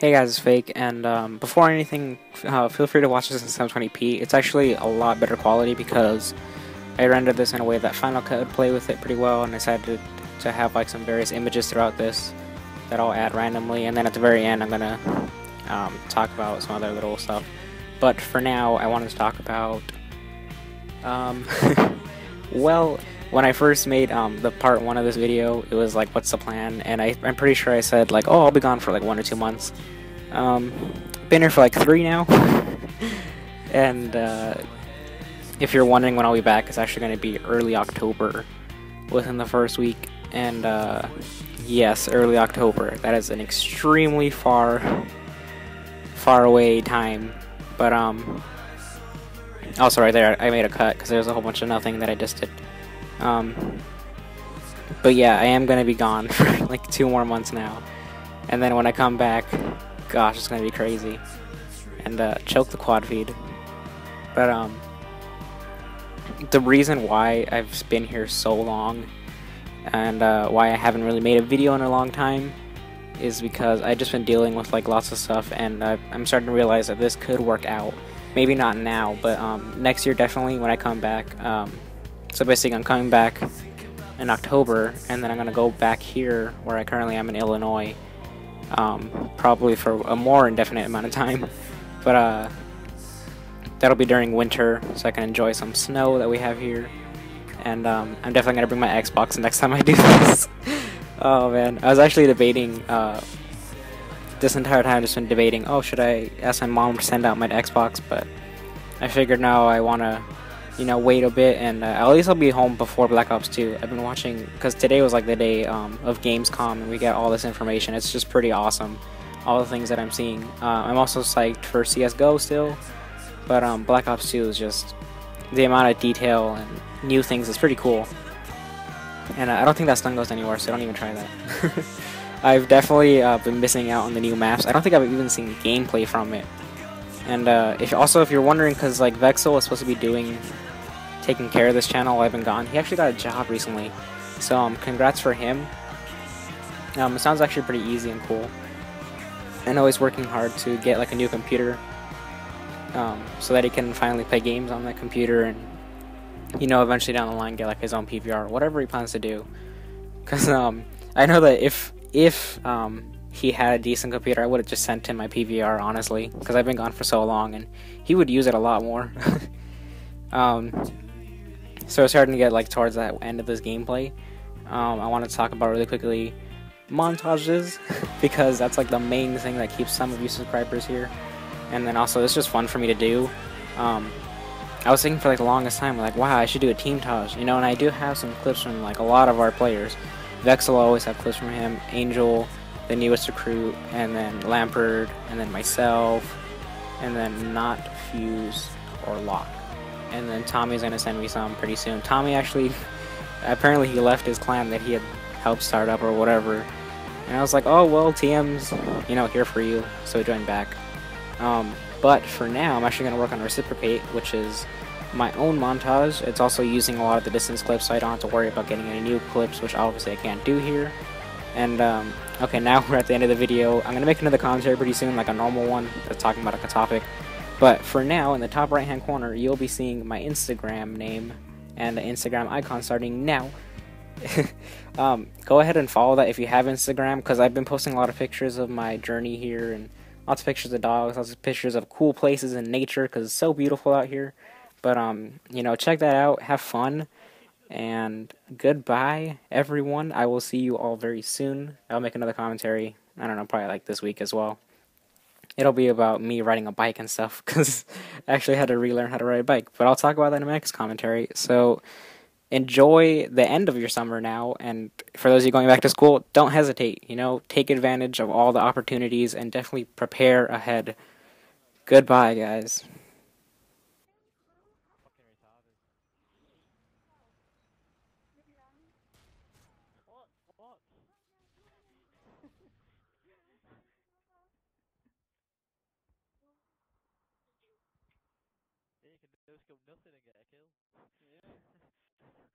Hey guys, it's Fake, and um, before anything, uh, feel free to watch this in 720p. It's actually a lot better quality because I rendered this in a way that Final Cut would play with it pretty well, and I decided to, to have like some various images throughout this that I'll add randomly, and then at the very end I'm gonna um, talk about some other little stuff. But for now, I wanted to talk about, um, well, when I first made um, the part one of this video, it was like, what's the plan? And I, I'm pretty sure I said like, oh, I'll be gone for like one or two months. Um, been here for like three now. and uh, if you're wondering when I'll be back, it's actually going to be early October, within the first week. And uh, yes, early October. That is an extremely far, far away time. But um, also right there, I made a cut because there's a whole bunch of nothing that I just did. Um, but yeah, I am gonna be gone for like two more months now, and then when I come back, gosh, it's gonna be crazy, and uh, choke the quad feed. But um, the reason why I've been here so long, and uh, why I haven't really made a video in a long time, is because I've just been dealing with like lots of stuff, and uh, I'm starting to realize that this could work out. Maybe not now, but um, next year definitely when I come back. Um, so basically, I'm coming back in October, and then I'm gonna go back here where I currently am in Illinois, um, probably for a more indefinite amount of time. But uh, that'll be during winter, so I can enjoy some snow that we have here. And um, I'm definitely gonna bring my Xbox next time I do this. oh man, I was actually debating. Uh, this entire time, just been debating. Oh, should I ask my mom to send out my Xbox? But I figured now I wanna you know, wait a bit, and uh, at least I'll be home before Black Ops 2. I've been watching, because today was like the day um, of Gamescom, and we get all this information. It's just pretty awesome, all the things that I'm seeing. Uh, I'm also psyched for CSGO still, but um, Black Ops 2 is just, the amount of detail and new things is pretty cool. And uh, I don't think that stun goes anywhere, so don't even try that. I've definitely uh, been missing out on the new maps. I don't think I've even seen gameplay from it. And uh, if also if you're wondering, because like Vexel was supposed to be doing taking care of this channel while I've been gone. He actually got a job recently, so um, congrats for him. Um, it sounds actually pretty easy and cool. Know he's working hard to get like a new computer, um, so that he can finally play games on the computer and, you know, eventually down the line get like his own PVR, or whatever he plans to do. Cause um, I know that if if um, he had a decent computer, I would have just sent him my PVR, honestly, because I've been gone for so long, and he would use it a lot more. um, so we're starting to get like towards that end of this gameplay. Um, I want to talk about really quickly montages because that's like the main thing that keeps some of you subscribers here. And then also it's just fun for me to do. Um, I was thinking for like the longest time, like wow, I should do a team taj, you know. And I do have some clips from like a lot of our players. Vex will always have clips from him. Angel, the newest recruit, and then Lampard, and then myself, and then not Fuse or Lock and then Tommy's gonna send me some pretty soon. Tommy actually, apparently he left his clan that he had helped start up or whatever, and I was like, oh well, TM's, you know, here for you, so join back. Um, but for now, I'm actually gonna work on Reciprocate, which is my own montage. It's also using a lot of the distance clips, so I don't have to worry about getting any new clips, which obviously I can't do here. And, um, okay, now we're at the end of the video. I'm gonna make another commentary pretty soon, like a normal one, that's talking about like, a topic. But for now, in the top right hand corner, you'll be seeing my Instagram name and the Instagram icon starting now. um, go ahead and follow that if you have Instagram, because I've been posting a lot of pictures of my journey here and lots of pictures of dogs, lots of pictures of cool places in nature, because it's so beautiful out here. But um, you know, check that out, have fun, and goodbye, everyone. I will see you all very soon. I'll make another commentary. I don't know, probably like this week as well it'll be about me riding a bike and stuff because I actually had to relearn how to ride a bike. But I'll talk about that in my next commentary. So enjoy the end of your summer now. And for those of you going back to school, don't hesitate. You know, take advantage of all the opportunities and definitely prepare ahead. Goodbye, guys. go nothing and get a kill. Yeah.